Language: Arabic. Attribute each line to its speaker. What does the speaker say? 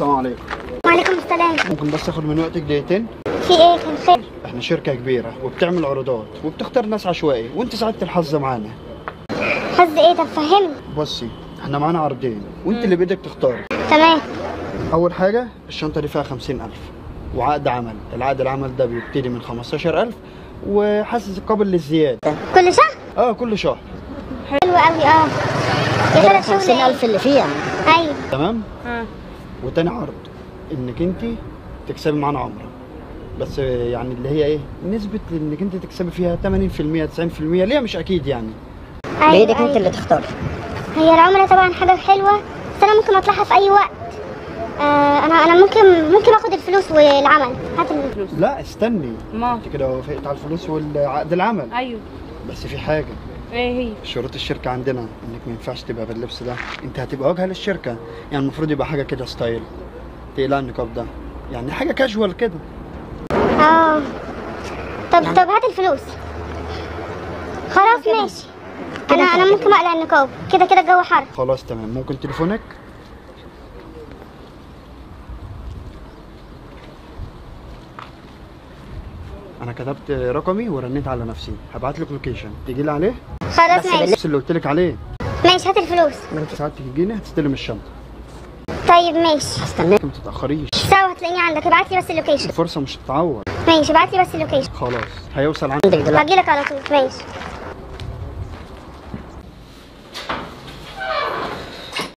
Speaker 1: السلام عليكم.
Speaker 2: وعليكم السلام.
Speaker 1: ممكن بس اخد من وقتك دقيقتين؟
Speaker 2: في إيه؟ كان خير
Speaker 1: إحنا شركة كبيرة وبتعمل عروضات وبتختار ناس عشوائي وأنت سعادة الحظ معانا.
Speaker 2: حظ إيه؟ طب فهمني.
Speaker 1: بصي إحنا معانا عرضين وأنت اللي بايدك تختاري
Speaker 2: تمام.
Speaker 1: أول حاجة الشنطة دي فيها خمسين ألف وعقد عمل. العقد العمل ده بيبتدي من خمستاشر ألف وحاسس قابل للزيادة.
Speaker 2: كل شهر؟
Speaker 1: آه كل شهر.
Speaker 2: حلو قوي آه. يا ترى إيه؟
Speaker 3: ألف اللي فيها.
Speaker 2: أيوه.
Speaker 1: تمام؟ وتاني عرض إنك أنت تكسبي معانا عمرة. بس يعني اللي هي إيه نسبة إنك أنت تكسبي فيها 80% 90% ليه مش أكيد يعني؟
Speaker 2: أيوه
Speaker 3: بإيدك أنت
Speaker 2: أيوة.
Speaker 3: اللي تختار؟
Speaker 2: هي العمرة طبعا حاجة حلوة بس أنا ممكن أطلعها في أي وقت. آه أنا أنا ممكن ممكن آخد الفلوس والعمل. هات الفلوس
Speaker 1: لا استني.
Speaker 4: ما.
Speaker 1: أنت كده وافقت على الفلوس والعقد العمل.
Speaker 4: أيوه.
Speaker 1: بس في حاجة.
Speaker 4: إيه هي؟
Speaker 1: شروط الشركة عندنا إنك ما ينفعش تبقى باللبس ده. أنت هتبقى واجهة للشركة. يعني المفروض يبقى حاجة كده ستايل. تقلع النقاب ده. يعني حاجة كاجوال كده.
Speaker 2: آه. طب طب هات الفلوس. خلاص ماشي. أنا أنا ممكن اقلع النقاب كده كده الجو حر.
Speaker 1: خلاص تمام. ممكن تليفونك؟ أنا كتبت رقمي ورنيت على نفسي. هبعت لك location تيجي لي عليه؟
Speaker 2: خلاص
Speaker 3: بس
Speaker 2: ماشي.
Speaker 1: اللبس اللي قلت لك عليه.
Speaker 2: ماشي هات الفلوس.
Speaker 1: انت ساعات تجيني هتستلم الشنطة.
Speaker 2: طيب ماشي.
Speaker 3: استناك.
Speaker 1: ما تتأخريش.
Speaker 2: سوا هتلاقيني عندك. ابعت لي بس ال
Speaker 1: location. الفرصة مش هتتعوض.
Speaker 2: ماشي ابعت لي بس ال location.
Speaker 1: خلاص هيوصل عندك.
Speaker 3: عندك دلوقتي
Speaker 2: هجيلك على طول. ماشي.